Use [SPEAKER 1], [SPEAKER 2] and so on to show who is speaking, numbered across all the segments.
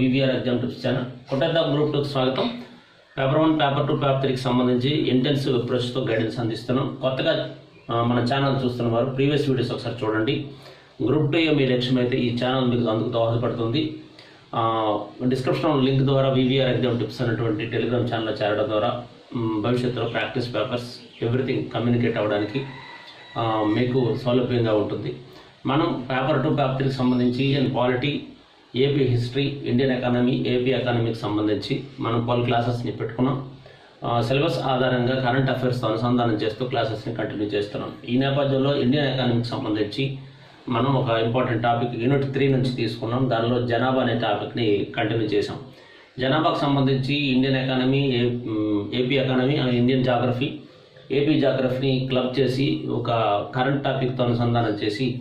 [SPEAKER 1] VVR exam tips channel కొట్టేద్దాం group టూకి స్వాగతం. Paper one paper two paper త్రీకి సంబంధించి ఇంటెన్సివ్ అప్రోచ్తో గైడెన్స్ అందిస్తున్నాం. కొత్తగా మన ఛానల్ చూస్తున్న వారు ప్రీవియస్ వీడియోస్ ఒకసారి చూడండి. గ్రూప్ టూ మీ లక్ష్యం అయితే ఈ ఛానల్ మీకు అందుకు దోహదపడుతుంది. డిస్క్రిప్షన్ లింక్ ద్వారా వివిఆర్ ఎగ్జామ్ టిప్స్ అనేటువంటి టెలిగ్రామ్ ఛానల్లో చేరడం ద్వారా భవిష్యత్తులో ప్రాక్టీస్ పేపర్స్ ఎవ్రీథింగ్ కమ్యూనికేట్ అవ్వడానికి మీకు సౌలభ్యంగా ఉంటుంది. మనం పేపర్ టు పేపర్ త్రీకి సంబంధించి and quality AP history Indian economy AP ఎకానమీకి సంబంధించి మనం పలు క్లాసెస్ని పెట్టుకున్నాం. సిలబస్ ఆధారంగా కరెంట్ అఫైర్స్తో అనుసంధానం చేస్తూ క్లాసెస్ని కంటిన్యూ చేస్తున్నాం. ఈ నేపథ్యంలో ఇండియన్ ఎకానమీకి సంబంధించి మనం ఒక ఇంపార్టెంట్ టాపిక్ యూనిట్ త్రీ నుంచి తీసుకున్నాం. దానిలో జనాభా అనే టాపిక్ని కంటిన్యూ చేసాం జనాభాకు సంబంధించి ఇండియన్ ఎకానమీ ఏ- AP economy Indian geography AP జాగ్రఫీని club చేసి ఒక కరెంట్ టాపిక్తో అనుసంధానం చేసి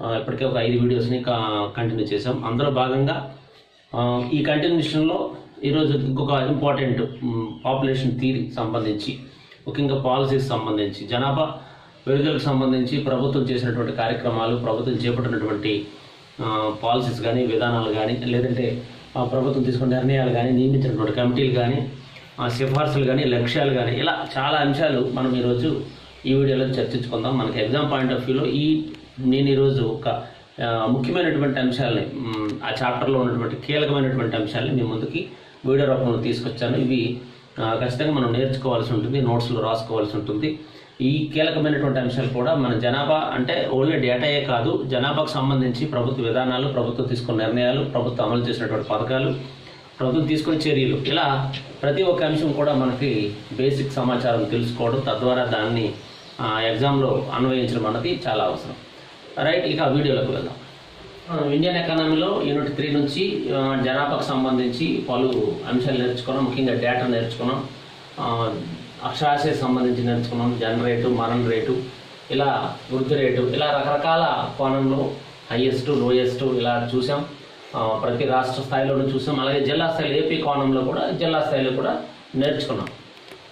[SPEAKER 1] ఇప్పటికే ఒక ఐదు వీడియోస్ని కంటిన్యూ చేసాం అందులో భాగంగా ఈ కంటిన్యూషన్లో ఈరోజు ఇంకొక ఇంపార్టెంట్ పాపులేషన్ థీరీ సంబంధించి ముఖ్యంగా పాలసీస్ సంబంధించి జనాభా పెరుగుదలకు సంబంధించి ప్రభుత్వం చేసినటువంటి కార్యక్రమాలు ప్రభుత్వం చేపట్టినటువంటి పాలసీస్ కానీ విధానాలు కానీ లేదంటే ప్రభుత్వం తీసుకున్న నిర్ణయాలు కానీ నియమించినటువంటి కమిటీలు కానీ సిఫార్సులు కానీ లక్ష్యాలు కానీ ఇలా చాలా అంశాలు మనం ఈరోజు ఈ వీడియోలో చర్చించుకుందాం. మనకి ఎగ్జామ్ పాయింట్ ఆఫ్ వ్యూలో ఈ నేను ఈరోజు ఒక ముఖ్యమైనటువంటి అంశాలని ఆ చాప్టర్లో ఉన్నటువంటి కీలకమైనటువంటి అంశాలని మీ ముందుకి వీడియో రూపంలో తీసుకొచ్చాను. ఇవి ఖచ్చితంగా మనం నేర్చుకోవాల్సి ఉంటుంది నోట్స్లో రాసుకోవాల్సి ఉంటుంది. ఈ కీలకమైనటువంటి అంశాలు కూడా మన జనాభా అంటే ఓన్లీ డేటాయే కాదు జనాభాకు సంబంధించి ప్రభుత్వ విధానాలు ప్రభుత్వం తీసుకున్న నిర్ణయాలు ప్రభుత్వం అమలు చేసినటువంటి పథకాలు ప్రభుత్వం తీసుకునే చర్యలు. ఇలా ప్రతి ఒక్క అంశం కూడా మనకి బేసిక్ సమాచారం తెలుసుకోవడం తద్వారా దాన్ని ఎగ్జామ్లో అన్వయించడం అన్నది చాలా అవసరం. రైట్ ఇక వీడియోలోకి వెళ్దాం. ఇండియన్ ఎకానమీలో యూనిట్ త్రీ నుంచి జనాభాకు సంబంధించి పలు అంశాలు నేర్చుకున్నాం ముఖ్యంగా డేటా నేర్చుకున్నాం అక్షరాస్య సంబంధించి నేర్చుకున్నాం జన్ రేటు మరణ రేటు ఇలా వృద్ధి రేటు ఇలా రకరకాల కోణంలో హైయెస్ట్ లోయెస్ట్ ఇలా చూసాం. ప్రతి రాష్ట్ర స్థాయిలోనూ చూసాం. అలాగే జిల్లా స్థాయిలో ఏపీ కోణంలో కూడా జిల్లా స్థాయిలో కూడా నేర్చుకున్నాం.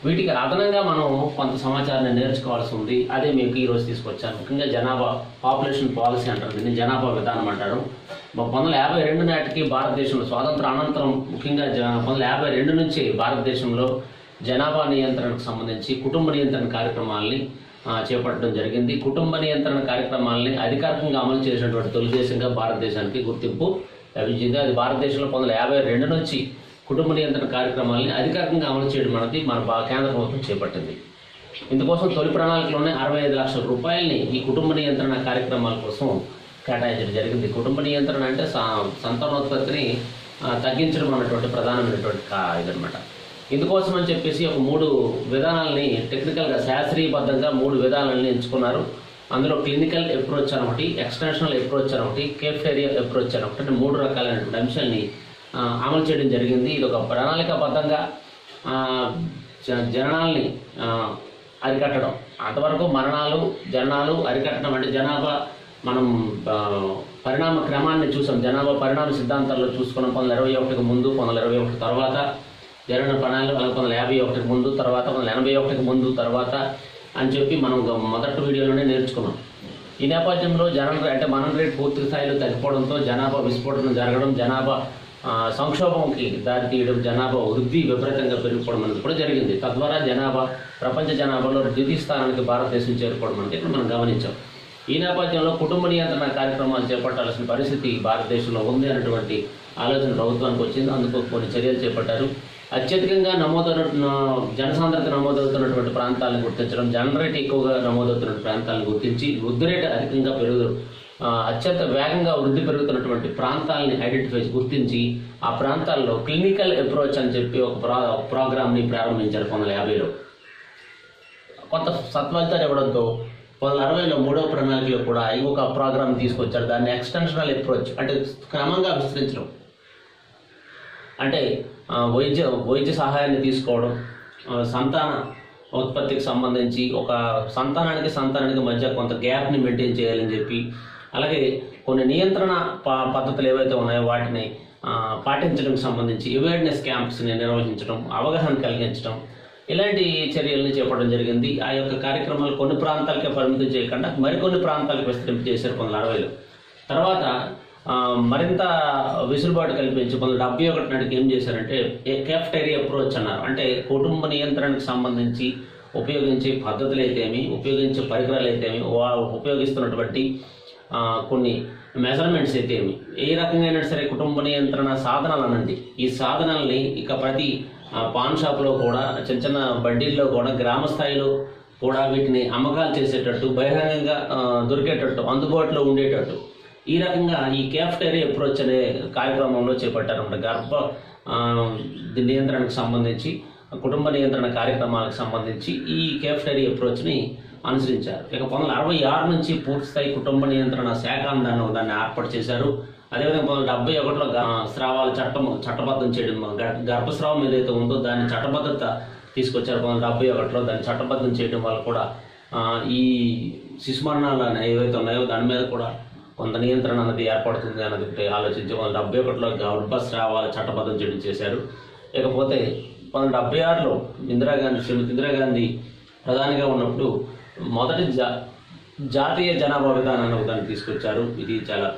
[SPEAKER 1] వీటికి అదనంగా మనం కొంత సమాచారాన్ని నేర్చుకోవాల్సి ఉంది. అదే మీకు ఈరోజు తీసుకొచ్చాను. ముఖ్యంగా జనాభా పాపులేషన్ పాలసీ అంటారు దీన్ని జనాభా విధానం అంటారు. పంతొమ్మిది వందల యాభై రెండు నాటికి భారతదేశంలో స్వాతంత్ర అనంతరం ముఖ్యంగా పంతొమ్మిది వందల యాభై రెండు నుంచి భారతదేశంలో జనాభా నియంత్రణకు సంబంధించి కుటుంబ నియంత్రణ కార్యక్రమాలని చేపట్టడం జరిగింది. కుటుంబ నియంత్రణ కార్యక్రమాలని అధికారికంగా అమలు చేసినటువంటి తొలి దేశంగా భారతదేశానికి గుర్తింపు లభించింది. అది భారతదేశంలో పంతొమ్మిది వందల యాభై రెండు నుంచి కుటుంబ నియంత్రణ కార్యక్రమాల్ని అధికారికంగా అమలు చేయడం అనేది మన కేంద్ర ప్రభుత్వం చేపట్టింది. ఇందుకోసం తొలి ప్రణాళికలోనే అరవై ఐదు లక్షల రూపాయలని ఈ కుటుంబ నియంత్రణ కార్యక్రమాల కోసం కేటాయించడం జరిగింది. కుటుంబ నియంత్రణ అంటే స- సంతానోత్పత్తిని తగ్గించడం అన్నటువంటి ప్రధానమైనటువంటి కా ఇదనమాట ఇందుకోసం అని చెప్పేసి ఒక మూడు విధానాలని టెక్నికల్గా శాస్త్రీయబద్ధంగా మూడు విధానాలని ఎంచుకున్నారు. అందులో క్లినికల్ అప్రోచ్ అని ఒకటి ఎక్స్టెన్షనల్ అప్రోచ్ అని ఒకటి కేఫేరియల్ అప్రోచ్ అని ఒకటి అంటే మూడు రకాలైనటువంటి అంశాలని అమలు చేయడం జరిగింది. ఇది ఒక ప్రణాళికాబద్ధంగా జనాల్ని జ- జననాల్ని అరికట్టడం. అంతవరకు మరణాలు జనాలు అరికట్టడం అంటే జనాభా మనం పరిణామ క్రమాన్ని చూసాం. జనాభా పరిణామ సిద్ధాంతాల్లో చూసుకున్నాం పంతొమ్మిది ఇరవై ఒకటికి ముందు పంతొమ్మిది ఇరవై ఒకటి తర్వాత జరిగిన ప్రణాళిక పంతొమ్మిది వందల యాభై ఒకటికి ముందు తర్వాత పంతొమ్మిది ఎనభై ఒకటికి ముందు తర్వాత అని చెప్పి మనం మొదటి వీడియోలోనే నేర్చుకున్నాం. ఈ నేపథ్యంలో జనం అంటే మరణ రేట్ పూర్తి స్థాయిలో తగ్గిపోవడంతో జనాభా విస్ఫోటనం జరగడం జనాభా సంక్షోభంకి దారితీయడం జనాభా వృద్ధి విపరీతంగా పెరిగిపోవడం అనేది కూడా జరిగింది. తద్వారా జనాభా ప్రపంచ జనాభాలో ద్వితీయ స్థానానికి భారతదేశం చేరుకోవడం అనేది ఇక్కడ మనం గమనించాం. ఈ నేపథ్యంలో కుటుంబ నియంత్రణ కార్యక్రమాలు చేపట్టాల్సిన పరిస్థితి భారతదేశంలో ఉంది అనేటువంటి ఆలోచన ప్రభుత్వానికి వచ్చింది. అందుకు కొన్ని చర్యలు చేపట్టారు. అత్యధికంగా నమోదవుతున్న జనసాంద్రత నమోదవుతున్నటువంటి ప్రాంతాలను గుర్తించడం జనరేట్ ఎక్కువగా నమోదవుతున్న ప్రాంతాలను గుర్తించి వృద్ధి రేటు అధికంగా పెరుగు అత్యంత వేగంగా వృద్ధి పెరుగుతున్నటువంటి ప్రాంతాలని ఐడెంటిఫై గుర్తించి ఆ ప్రాంతాల్లో క్లినికల్ అప్రోచ్ అని చెప్పి ఒక ప్రా ప్రోగ్రామ్ని ప్రారంభించారు పంతొమ్మిది వందల యాభైలో. కొంత సత్ఫలితాలు ఇవ్వడంతో పంతొమ్మిది అరవైలో మూడో ప్రణాళికలో కూడా ఇంకొక ప్రోగ్రామ్ తీసుకొచ్చారు. దాన్ని ఎక్స్టెన్షనల్ అప్రోచ్ అంటే క్రమంగా విస్తరించడం. అంటే వైద్య వైద్య సహాయాన్ని తీసుకోవడం సంతాన ఉత్పత్తికి సంబంధించి ఒక సంతానానికి సంతానానికి మధ్య కొంత గ్యాప్ని మెయింటైన్ చేయాలని చెప్పి అలాగే కొన్ని నియంత్రణ ప- పద్ధతులు ఏవైతే ఉన్నాయో వాటిని పాటించడం సంబంధించి అవేర్నెస్ క్యాంప్స్ని నిర్వహించడం అవగాహన కలిగించడం ఇలాంటి చర్యలను చేపట్టడం జరిగింది. ఆ యొక్క కార్యక్రమాలు కొన్ని ప్రాంతాలకే పరిమితం చేయకుండా మరికొన్ని ప్రాంతాలకు విస్తరింపు చేశారు పంతొమ్మిది అరవైలో. తర్వాత మరింత విసులుబాటు కల్పించి పంతొమ్మిది డెబ్బై ఒకటి నాటికి ఏం చేశారంటే కెఫ్టేరియా అప్రోచ్ అన్నారు. అంటే కుటుంబ నియంత్రణకు సంబంధించి ఉపయోగించే పద్ధతులు అయితేమి ఉపయోగించే పరికరాలు అయితేమి ఏమి ఉపయోగిస్తున్నటువంటి కొన్ని మెజర్మెంట్స్ అయితే ఏమి? ఏ రకంగా సరే కుటుంబ నియంత్రణ సాధనాలు అనండి ఈ సాధనాలని ఇక ప్రతి పాన్ షాప్లో కూడా చిన్న చిన్న బడ్డీల్లో కూడా గ్రామ స్థాయిలో కూడా వీటిని అమ్మకాలు చేసేటట్టు బహిరంగంగా దొరికేటట్టు అందుబాటులో ఉండేటట్టు. ఈ రకంగా ఈ క్యాఫ్టేరియా అప్రోచ్ అనే కార్యక్రమంలో చేపట్టారన్నమాట. గర్భ నియంత్రణకు సంబంధించి కుటుంబ నియంత్రణ కార్యక్రమాలకు సంబంధించి ఈ క్యాఫ్టేరియా అప్రోచ్ని అనుసరించారు. ఇక పంతొమ్మిది వందల అరవై ఆరు నుంచి పూర్తి స్థాయి కుటుంబ నియంత్రణ శాఖ దాన్ని దాన్ని ఏర్పాటు చేశారు. అదేవిధంగా పంతొమ్మిది డెబ్బై ఒకటిలో స్రావాల చట్టం చట్టబద్ధం చేయడం గ- గర్భస్రావం ఏదైతే ఉందో దాన్ని చట్టబద్ధత తీసుకొచ్చారు పంతొమ్మిది డెబ్బై ఒకటిలో. దాన్ని చట్టబద్ధం చేయడం వల్ల కూడా ఈ శిశుమరణాలు అనే ఏవైతే ఉన్నాయో దాని మీద కూడా కొంత నియంత్రణ అనేది ఏర్పడుతుంది అన్నది ఆలోచించి పంతొమ్మిది డెబ్బై ఒకటిలో గర్భస్రావాల చట్టబద్ధం చేయడం చేశారు. ఇకపోతే పంతొమ్మిది డెబ్బై ఆరులో ఇందిరాగాంధీ శ్రీమతి ఇందిరాగాంధీ ప్రధానిగా ఉన్నప్పుడు మొదటి జా జాతీయ జనాభా విధానాన్ని ఒకదాన్ని తీసుకొచ్చారు. ఇది చాలా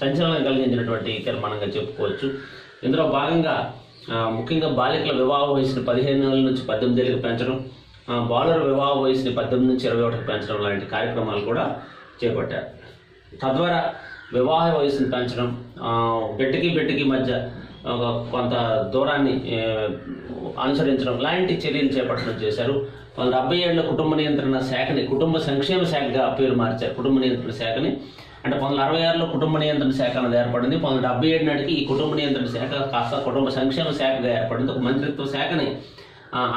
[SPEAKER 1] సంచలనం కలిగించినటువంటి తీర్మానంగా చెప్పుకోవచ్చు. ఇందులో భాగంగా ముఖ్యంగా బాలికల వివాహ వయసుని పదిహేను నెలల నుంచి పద్దెనిమిది ఏళ్ళకి పెంచడం బాలుర వివాహ వయసుని పద్దెనిమిది నుంచి ఇరవై ఒకటికి పెంచడం లాంటి కార్యక్రమాలు కూడా చేపట్టారు. తద్వారా వివాహ వయసుని పెంచడం బిడ్డకి బిడ్డకి మధ్య ఒక కొంత దూరాన్ని అనుసరించడం లాంటి చర్యలు చేపట్టడం చేశారు. పంతొమ్మిది డెబ్బై ఏడులో కుటుంబ నియంత్రణ శాఖని కుటుంబ సంక్షేమ శాఖగా పేరు మార్చారు కుటుంబ నియంత్రణ శాఖని. అంటే పంతొమ్మిది అరవై ఆరులో కుటుంబ నియంత్రణ శాఖ అనేది ఏర్పడింది. పంతొమ్మిది డెబ్బై ఏడు నాటికి ఈ కుటుంబ నియంత్రణ శాఖ కాస్త కుటుంబ సంక్షేమ శాఖగా ఏర్పడింది. ఒక మంత్రిత్వ శాఖని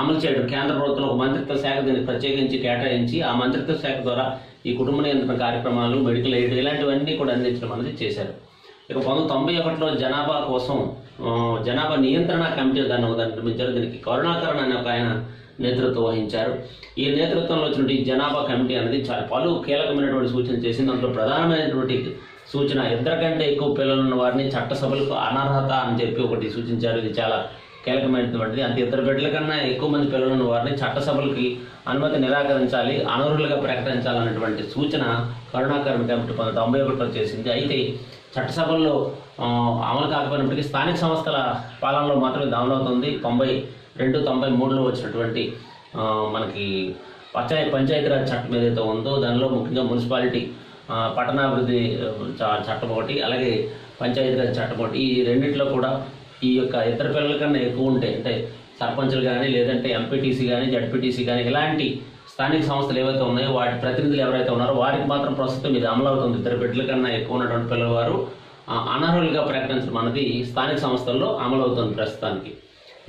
[SPEAKER 1] అమలు చేయడం కేంద్ర ప్రభుత్వం ఒక మంత్రిత్వ శాఖ దీన్ని ప్రత్యేకించి కేటాయించి ఆ మంత్రిత్వ శాఖ ద్వారా ఈ కుటుంబ నియంత్రణ కార్యక్రమాలు మెడికల్ ఎయిడ్ ఇలాంటివన్నీ కూడా అందించడం అనేది చేశారు. ఇక పంతొమ్మిది తొంభై ఒకటిలో జనాభా కోసం జనాభా నియంత్రణ కమిటీ దాన్ని నిర్మించారు. దీనికి కరుణాకరణ్ అనే ఒక ఆయన నేతృత్వం వహించారు. ఈ నేతృత్వంలో వచ్చినటువంటి జనాభా కమిటీ అనేది చాలా పలు కీలకమైనటువంటి సూచన చేసింది. అందులో ప్రధానమైనటువంటి సూచన ఇద్దరు కంటే ఎక్కువ పిల్లలు ఉన్న వారిని చట్టసభలకు అనర్హత అని చెప్పి ఒకటి సూచించారు. ఇది చాలా కీలకమైనటువంటిది. అంటే ఇద్దరు బిడ్డల కన్నా ఎక్కువ మంది పిల్లలు ఉన్న వారిని చట్టసభలకి అనుమతి నిరాకరించాలి అనర్హులుగా ప్రకటించాలన్నటువంటి సూచన కరుణాకరణ కమిటీ పంతొమ్మిది తొంభై ఒకటిలో చేసింది. అయితే చట్టసభల్లో అమలు కాకపోయినప్పటికీ స్థానిక సంస్థల పాలనలో మాత్రమే దామలవుతుంది తొంభై రెండు తొంభై మూడులో వచ్చినటువంటి మనకి పంచాయతీ పంచాయతీరాజ్ చట్టం ఏదైతే ఉందో దానిలో ముఖ్యంగా మున్సిపాలిటీ పట్టణాభివృద్ధి చట్టం ఒకటి అలాగే పంచాయతీరాజ్ చట్టం ఒకటి. ఈ రెండిట్లో కూడా ఈ యొక్క ఇతర పిల్లల కన్నా ఎక్కువ ఉంటే అంటే సర్పంచులు కానీ లేదంటే ఎంపీటీసీ కానీ జడ్పీటీసీ కానీ ఇలాంటి స్థానిక సంస్థలు ఏవైతే ఉన్నాయో వాటి ప్రతినిధులు ఎవరైతే ఉన్నారో వారికి మాత్రం ప్రస్తుతం ఇది అమలు అవుతుంది. ఇద్దరు బిడ్డల కన్నా ఎక్కువ ఉన్నటువంటి పిల్లవారు ఆ, అనర్హులుగా ప్రకటించడం అనేది స్థానిక సంస్థల్లో అమలు అవుతుంది ప్రస్తుతానికి.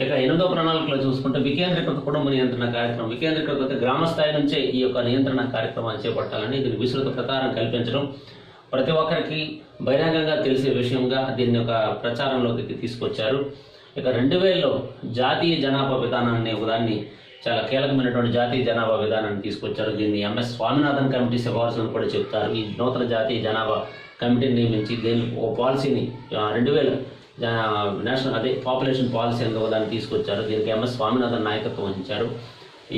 [SPEAKER 1] ఇక ఎనిమిదో ప్రణాళికలో చూసుకుంటే వికేంద్రీకృత కుటుంబ నియంత్రణ కార్యక్రమం. వికేంద్రీకృత గ్రామ స్థాయి నుంచే ఈ యొక్క నియంత్రణ కార్యక్రమాన్ని చేపట్టాలని దీని విస్తృత ప్రకారం కల్పించడం ప్రతి ఒక్కరికి బహిరంగంగా తెలిసే విషయంగా దీన్ని ఒక ప్రచారంలోకి తీసుకొచ్చారు. ఇక రెండు వేలలో జాతీయ జనాభా విధానాన్ని ఒకదాన్ని చాలా కీలకమైనటువంటి జాతీయ జనాభా విధానాన్ని తీసుకొచ్చారు. దీన్ని ఎంఎస్ స్వామినాథన్ కమిటీ సిఫార్సులను కూడా చెప్తారు. ఈ నూతన జాతీయ జనాభా కమిటీని నియమించి దీని ఓ పాలసీని రెండు వేల నేషనల్ అదే పాపులేషన్ పాలసీ అని దాన్ని తీసుకొచ్చారు. దీనికి ఎంఎస్ స్వామినాథన్ నాయకత్వం వహించారు.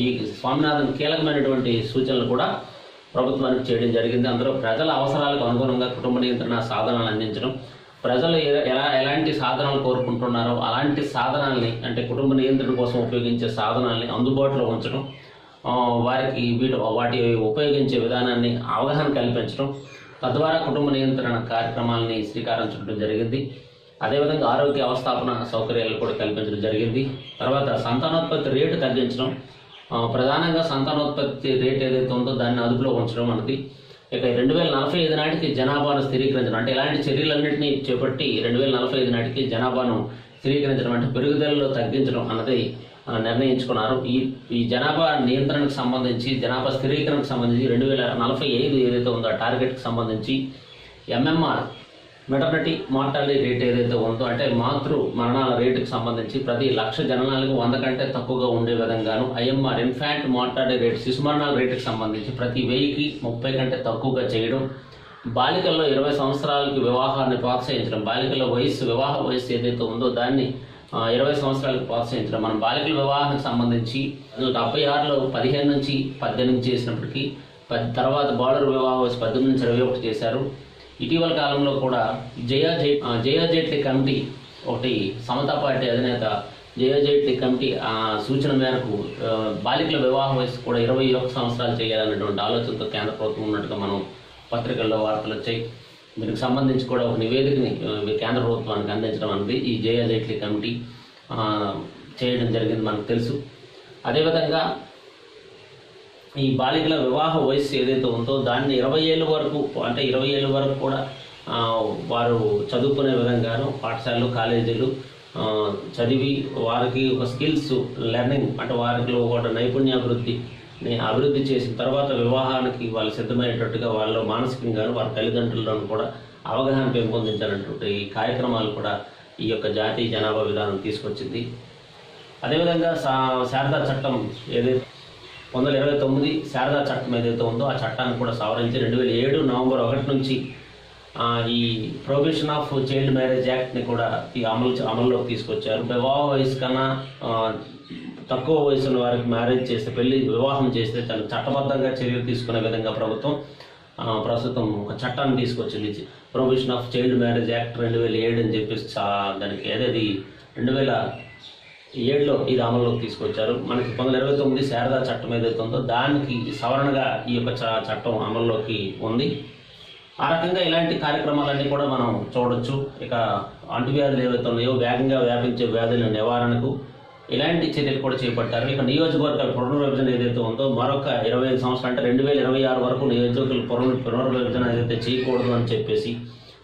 [SPEAKER 1] ఈ స్వామినాథన్ కీలకమైనటువంటి సూచనలు కూడా ప్రభుత్వానికి చేయడం జరిగింది. అందులో ప్రజల అవసరాలకు అనుగుణంగా కుటుంబ నియంత్రణ సాధనాలు అందించడం ప్రజలు ఎలా ఎలాంటి సాధనాలు కోరుకుంటున్నారో అలాంటి సాధనాల్ని అంటే కుటుంబ నియంత్రణ కోసం ఉపయోగించే సాధనాల్ని అందుబాటులో ఉంచడం వారికి వీటి వాటి ఉపయోగించే విధానాన్ని అవగాహన కల్పించడం తద్వారా కుటుంబ నియంత్రణ కార్యక్రమాలని శ్రీకారం చుట్టడం జరిగింది. అదేవిధంగా ఆరోగ్య అవస్థాపన సౌకర్యాలు కూడా కల్పించడం జరిగింది. తర్వాత సంతానోత్పత్తి రేటు తగ్గించడం ప్రధానంగా సంతానోత్పత్తి రేట్ ఏదైతే ఉందో దాన్ని అదుపులో ఉంచడం అన్నది. ఇక రెండు వేల నలభై ఐదు నాటికి జనాభాను స్థిరీకరించడం అంటే ఇలాంటి చర్యలన్నింటినీ చేపట్టి రెండు వేల నలభై ఐదు నాటికి జనాభాను స్థిరీకరించడం అంటే పెరుగుదలలో తగ్గించడం అన్నది నిర్ణయించుకున్నారు. ఈ ఈ జనాభా నియంత్రణకు సంబంధించి జనాభా స్థిరీకరణకు సంబంధించి రెండు వేల నలభై ఐదు ఏదైతే ఉందో ఆ టార్గెట్కి సంబంధించి ఎంఎంఆర్ మెటర్నిటీ మార్టాలిటీ రేట్ ఏదైతే ఉందో అంటే మాతృ మరణాల రేటుకు సంబంధించి ప్రతి లక్ష జననాలకు వంద కంటే తక్కువగా ఉండే విధంగాను ఐఎంఆర్ ఇన్ఫాంట్ మార్టాలిటీ రేట్ శిశు మరణాల రేటుకు సంబంధించి ప్రతి వెయ్యికి ముప్పై కంటే తక్కువగా చేయడం బాలికల్లో ఇరవై సంవత్సరాలకి వివాహాన్ని ప్రోత్సహించడం బాలికల వయస్సు వివాహ వయస్సు ఏదైతే ఉందో దాన్ని ఇరవై సంవత్సరాలకు ప్రోత్సహించడం. మనం బాలికల వివాహానికి సంబంధించి డెబ్బై ఆరులో పదిహేను నుంచి పద్దెనిమిది చేసినప్పటికీ పద్ తర్వాత బాలుర వివాహ వయసు పద్దెనిమిది నుంచి ఇరవై ఒకటి చేశారు. ఇటీవల కాలంలో కూడా జయా జై జయా జైట్లీ కమిటీ ఒకటి సమతా పార్టీ అధినేత జయా జైట్లీ కమిటీ ఆ సూచన మేరకు బాలికల వివాహ వయసు కూడా ఇరవై ఒక సంవత్సరాలు చేయాలన్నటువంటి ఆలోచనతో కేంద్ర ప్రభుత్వం ఉన్నట్టుగా మనం పత్రికల్లో వార్తలు వచ్చాయి. దీనికి సంబంధించి కూడా ఒక నివేదికని కేంద్ర ప్రభుత్వానికి అందించడం అనేది ఈ జయా జైట్లీ కమిటీ చేయడం జరిగింది మనకు తెలుసు. అదేవిధంగా ఈ బాలికల వివాహ వయస్సు ఏదైతే ఉందో దాన్ని ఇరవై ఏళ్ళ వరకు అంటే ఇరవై ఏళ్ళ వరకు కూడా వారు చదువుకునే విధంగాను పాఠశాలలు కాలేజీలు చదివి వారికి ఒక స్కిల్స్ లెర్నింగ్ అంటే వారికి ఒక నైపుణ్యాభివృద్ధి అభివృద్ధి చేసిన తర్వాత వివాహానికి వాళ్ళు సిద్ధమయ్యేటట్టుగా వాళ్ళు మానసికంగాను వారి తల్లిదండ్రులను కూడా అవగాహన పెంపొందించాలన్నటువంటి ఈ కార్యక్రమాలు కూడా ఈ యొక్క జాతీయ జనాభా విధానం తీసుకొచ్చింది. అదేవిధంగా సా శారదా చట్టం ఏదైతే వందల ఇరవై తొమ్మిది శారదా చట్టం ఏదైతే ఉందో ఆ చట్టాన్ని కూడా సవరించి రెండు వేల ఏడు నవంబర్ ఒకటి నుంచి ఈ ప్రొబిషన్ ఆఫ్ చైల్డ్ మ్యారేజ్ యాక్ట్ని కూడా ఈ అమలు అమల్లోకి తీసుకొచ్చారు. వివాహ వయసు కన్నా తక్కువ వయసున్న వారికి మ్యారేజ్ చేస్తే పెళ్ళి వివాహం చేస్తే తను చట్టబద్ధంగా చర్యలు తీసుకునే విధంగా ప్రభుత్వం ప్రస్తుతం ఒక చట్టాన్ని తీసుకొచ్చింది. Prohibition of child marriage act రెండు వేల ఏడు అని చెప్పేసి దానికి ఏదది రెండు వేల ఏడులో ఇది అమల్లోకి తీసుకొచ్చారు. మనకి పంతొమ్మిది ఇరవై తొమ్మిది శారదా చట్టం ఏదైతే ఉందో దానికి సవరణగా ఈ యొక్క చ- చట్టం అమల్లోకి ఉంది. ఆ రకంగా ఇలాంటి కార్యక్రమాలన్నీ కూడా మనం చూడొచ్చు. ఇక అంటువ్యాధులు ఏవైతే ఉన్నాయో వేగంగా వ్యాపించే వ్యాధుల నివారణకు ఇలాంటి చర్యలు కూడా చేపట్టారు. ఇక నియోజకవర్గ పునర్విభజన ఏదైతే ఉందో మరొక ఇరవై ఐదు సంవత్సరాలు అంటే రెండు వేల ఇరవై ఆరు వరకు నియోజకవర్గాల పునర్ పునర్విభజన ఏదైతే చేయకూడదు అని చెప్పేసి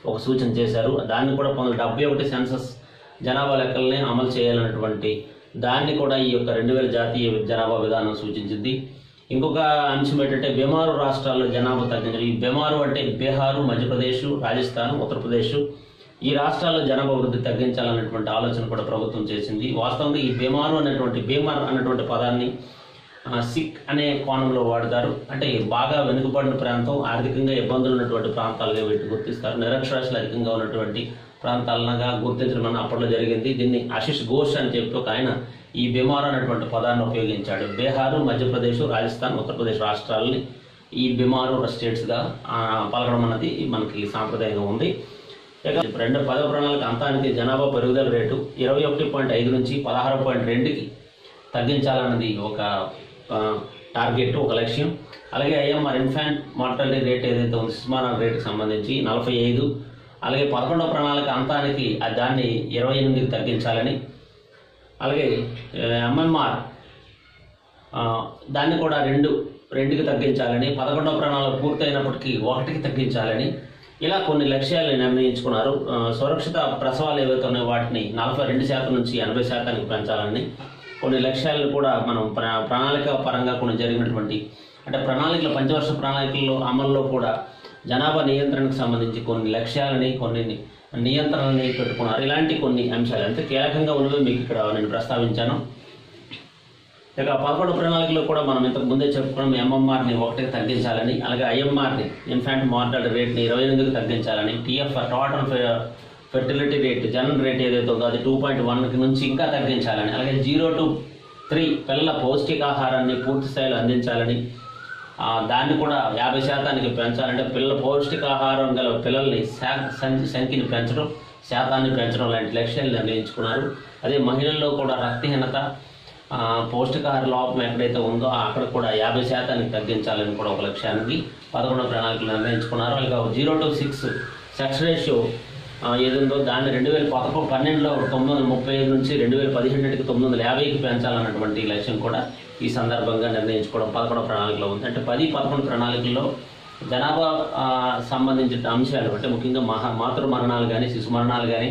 [SPEAKER 1] ఒక సూచన చేశారు. దాన్ని కూడా పంతొమ్మిది డెబ్బై ఒకటి సెన్సస్ జనాభా లెక్కల్ని అమలు చేయాలన్నటువంటి దాన్ని కూడా ఈ యొక్క రెండు వేల జాతీయ జనాభా విధానం సూచించింది. ఇంకొక అంశం ఏంటంటే బీమారు రాష్ట్రాల్లో జనాభా తగ్గించడం. ఈ బీమారు అంటే బీహారు మధ్యప్రదేశ్ రాజస్థాన్ ఉత్తరప్రదేశ్. ఈ రాష్ట్రాల్లో జనాభా వృద్ధి తగ్గించాలన్నటువంటి ఆలోచన కూడా ప్రభుత్వం చేసింది. వాస్తవంగా ఈ బీమారు అనేటువంటి బీమార్ అన్నటువంటి పదాన్ని సిక్ అనే కోణంలో వాడతారు. అంటే బాగా వెనుకబడిన ప్రాంతం ఆర్థికంగా ఇబ్బందులు ఉన్నటువంటి ప్రాంతాలుగా వీటిని గుర్తిస్తారు. నిరక్షరాస్యులు అధికంగా ఉన్నటువంటి ప్రాంతాలనగా గుర్తించడం అన్న అప్పట్లో జరిగింది. దీన్ని ఆశిష్ ఘోష్ అని చెప్పి ఒక ఆయన ఈ బీమార్ అనేటువంటి పదాన్ని ఉపయోగించాడు. బీహారు మధ్యప్రదేశ్ రాజస్థాన్ ఉత్తరప్రదేశ్ రాష్ట్రాలని ఈ బీమారు స్టేట్స్గా పలకడం అన్నది మనకి సాంప్రదాయంగా ఉంది. ఇక రెండు పదవ ప్రణాళిక అంతానికి జనాభా పెరుగుదల రేటు ఇరవై ఒకటి పాయింట్ ఐదు నుంచి పదహారు పాయింట్ రెండుకి తగ్గించాలన్నది ఒక టార్గెట్ ఒక లక్ష్యం. అలాగే ఐఎంఆర్ ఇన్ఫాంట్ మార్టాలిటీ రేట్ ఏదైతే ఉంది శిశుమాన రేట్కి సంబంధించి నలభై ఐదు అలాగే పదకొండవ ప్రణాళిక అంతానికి ఆ దాన్ని ఇరవై ఎనిమిదికి తగ్గించాలని. అలాగే ఎంఎంఆర్ దాన్ని కూడా రెండు రెండుకి తగ్గించాలని పదకొండవ ప్రణాళిక పూర్తయినప్పటికీ ఒకటికి తగ్గించాలని. ఇలా కొన్ని లక్ష్యాలు నిర్ణయించుకున్నారు. సురక్షిత ప్రసవాలు ఏవైతే ఉన్నాయో వాటిని నలభై రెండు శాతం నుంచి ఎనభై శాతానికి పెంచాలని. కొన్ని లక్ష్యాలను కూడా మనం ప్రణాళిక పరంగా కొన్ని జరిగినటువంటి అంటే ప్రణాళికలు పంచవర్ష ప్రణాళికల్లో అమల్లో కూడా జనాభా నియంత్రణకు సంబంధించి కొన్ని లక్ష్యాలని కొన్ని నియంత్రణని పెట్టుకున్నారు. ఇలాంటి కొన్ని అంశాలు. అంటే కీలకంగా ఉన్నవి మీకు ఇక్కడ నేను ప్రస్తావించాను. ఇక పదకొండు ప్రణాళికలో కూడా మనం ఇంతకు ముందే చెప్పుకున్నాం. ఎంఎంఆర్ని ఒకటికి తగ్గించాలని అలాగే ఐఎంఆర్ని ఇన్ఫాంట్ మార్టల్ రేట్ని ఇరవై ఎనిమిదికి తగ్గించాలని TFR total fertility rate general rate ఏదైతే ఉందో అది టూ పాయింట్ వన్కి నుంచి ఇంకా తగ్గించాలని అలాగే జీరో టు త్రీ పిల్లల పౌష్టికాహారాన్ని పూర్తి స్థాయిలో అందించాలని దాన్ని కూడా యాభై శాతానికి పెంచాలంటే పిల్లల పౌష్టికాహారం గల పిల్లల్ని సంఖ్య సంఖ్యని పెంచడం శాతాన్ని పెంచడం లాంటి లక్ష్యాలు నిర్ణయించుకున్నారు. అదే మహిళల్లో కూడా రక్తహీనత పౌష్టికాహార లోపం ఎక్కడైతే ఉందో అక్కడ కూడా యాభై శాతానికి తగ్గించాలని కూడా ఒక లక్ష్యానికి పదకొండవ ప్రణాళికలు నిర్ణయించుకున్నారు. అలాగే zero to six sex ratio ఏదో దాన్ని రెండు వేల పదకొండు పన్నెండులో తొమ్మిది వందల ముప్పై ఐదు నుంచి రెండు వేల పదిహేనుకి తొమ్మిది వందల యాభైకి పెంచాలన్నటువంటి లక్ష్యం కూడా ఈ సందర్భంగా నిర్ణయించుకోవడం పదకొండవ ప్రణాళికలో ఉంది. అంటే పది పదకొండు ప్రణాళికల్లో జనాభా సంబంధించిన అంశాలు అంటే ముఖ్యంగా మహా మాతృ మరణాలు కానీ శిశు మరణాలు కానీ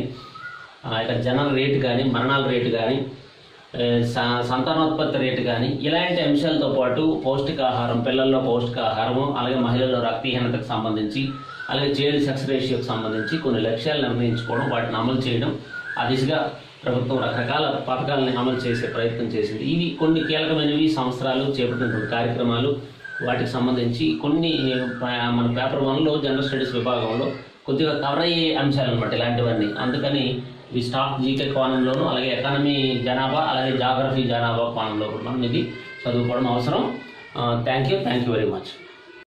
[SPEAKER 1] ఇక జనన రేటు కానీ మరణాల రేటు కానీ సంతానోత్పత్తి రేటు కానీ ఇలాంటి అంశాలతో పాటు పౌష్టికాహారం పిల్లల్లో పౌష్టికాహారము అలాగే మహిళల్లో రక్తహీనతకు సంబంధించి అలాగే చైల్డ్ సెక్స్ రేషియోకి సంబంధించి కొన్ని లక్ష్యాలు నిర్ణయించుకోవడం వాటిని అమలు చేయడం ఆ దిశగా ప్రభుత్వం రకరకాల పథకాలని అమలు చేసే ప్రయత్నం చేసింది. ఇవి కొన్ని కీలకమైనవి సంవత్సరాలు చేపట్టినటువంటి కార్యక్రమాలు. వాటికి సంబంధించి కొన్ని మన పేపర్ వన్లో జనరల్ స్టడీస్ విభాగంలో కొద్దిగా కవర్ అయ్యే అంశాలు అనమాట ఇలాంటివన్నీ. అందుకని ఈ స్టాఫ్ జీకే కోణంలోను అలాగే ఎకానమీ జనాభా అలాగే జాగ్రఫీ జనాభా కోణంలో కూడా మనం ఇది చదువుకోవడం అవసరం. Thank you thank you very much